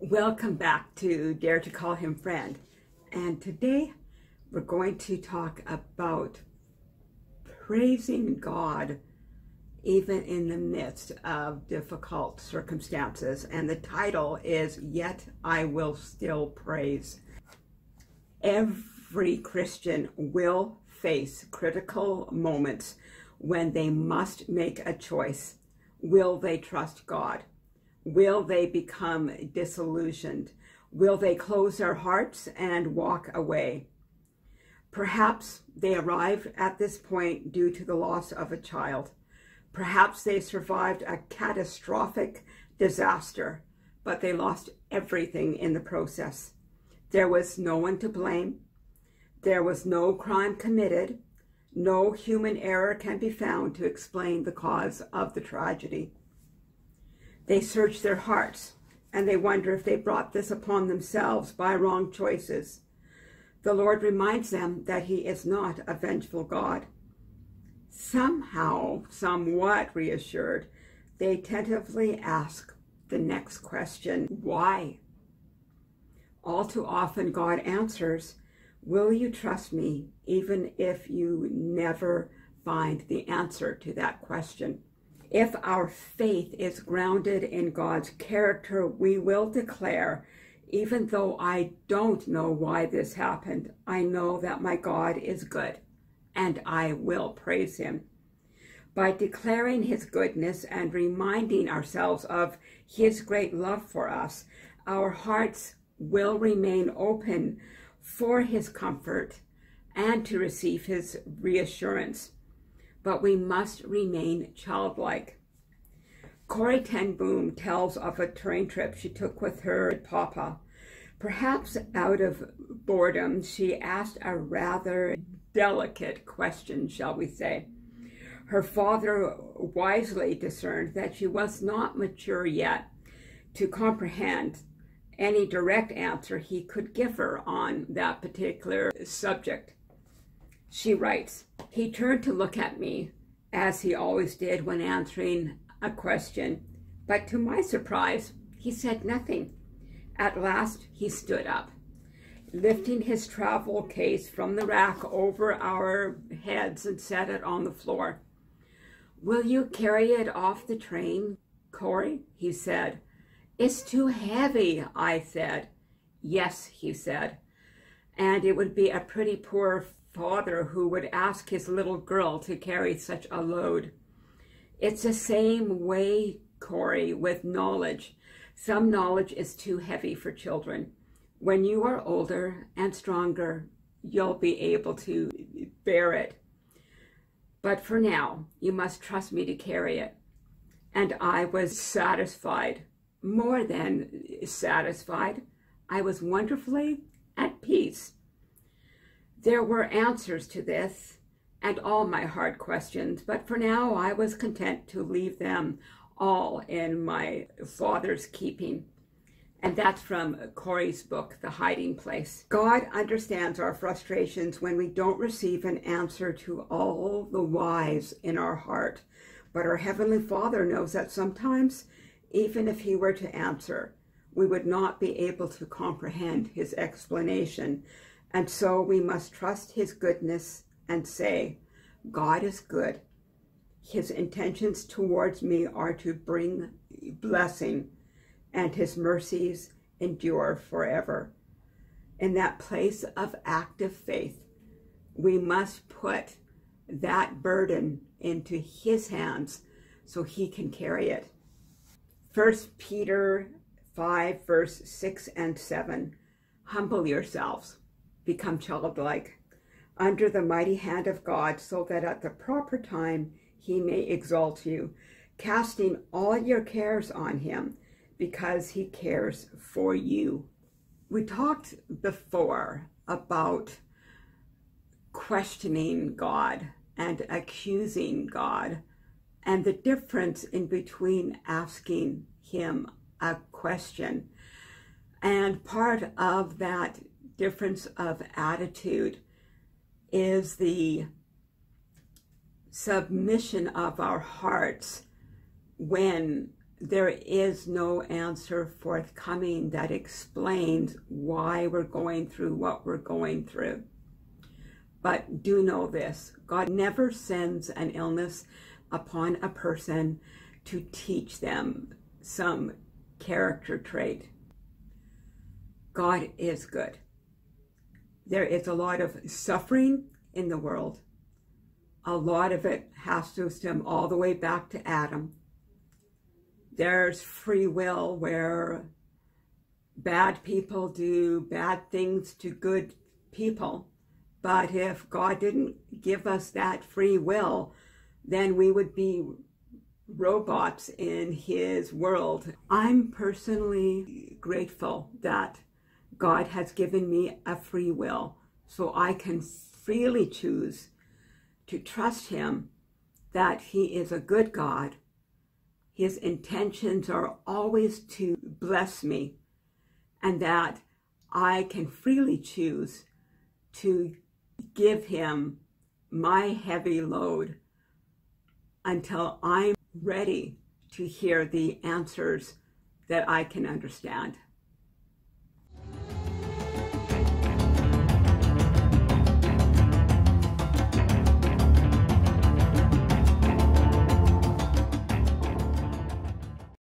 Welcome back to Dare to Call Him Friend. And today we're going to talk about praising God even in the midst of difficult circumstances. And the title is Yet I Will Still Praise. Every Christian will face critical moments when they must make a choice. Will they trust God? Will they become disillusioned? Will they close their hearts and walk away? Perhaps they arrived at this point due to the loss of a child. Perhaps they survived a catastrophic disaster, but they lost everything in the process. There was no one to blame. There was no crime committed. No human error can be found to explain the cause of the tragedy. They search their hearts and they wonder if they brought this upon themselves by wrong choices. The Lord reminds them that He is not a vengeful God. Somehow, somewhat reassured, they tentatively ask the next question why? All too often, God answers, Will you trust me even if you never find the answer to that question? If our faith is grounded in God's character, we will declare, even though I don't know why this happened, I know that my God is good and I will praise him. By declaring his goodness and reminding ourselves of his great love for us, our hearts will remain open for his comfort and to receive his reassurance but we must remain childlike. Corrie ten Boom tells of a train trip she took with her papa. Perhaps out of boredom, she asked a rather delicate question, shall we say. Her father wisely discerned that she was not mature yet to comprehend any direct answer he could give her on that particular subject. She writes, He turned to look at me, as he always did when answering a question, but to my surprise, he said nothing. At last, he stood up. Lifting his travel case from the rack over our heads and set it on the floor. Will you carry it off the train, Corrie? He said. It's too heavy, I said. Yes, he said. And it would be a pretty poor father who would ask his little girl to carry such a load. It's the same way, Corrie, with knowledge. Some knowledge is too heavy for children. When you are older and stronger, you'll be able to bear it. But for now, you must trust me to carry it. And I was satisfied, more than satisfied. I was wonderfully at peace. There were answers to this and all my hard questions, but for now I was content to leave them all in my father's keeping. And that's from Corrie's book, The Hiding Place. God understands our frustrations when we don't receive an answer to all the whys in our heart. But our Heavenly Father knows that sometimes, even if He were to answer, we would not be able to comprehend His explanation and so we must trust his goodness and say, God is good. His intentions towards me are to bring blessing, and his mercies endure forever. In that place of active faith, we must put that burden into his hands so he can carry it. First Peter 5, verse 6 and 7. Humble yourselves become childlike under the mighty hand of God, so that at the proper time he may exalt you, casting all your cares on him, because he cares for you. We talked before about questioning God and accusing God, and the difference in between asking him a question. And part of that difference of attitude is the submission of our hearts when there is no answer forthcoming that explains why we're going through what we're going through. But do know this God never sends an illness upon a person to teach them some character trait. God is good. There is a lot of suffering in the world. A lot of it has to stem all the way back to Adam. There's free will where bad people do bad things to good people. But if God didn't give us that free will, then we would be robots in his world. I'm personally grateful that God has given me a free will so I can freely choose to trust him that he is a good God. His intentions are always to bless me and that I can freely choose to give him my heavy load until I'm ready to hear the answers that I can understand.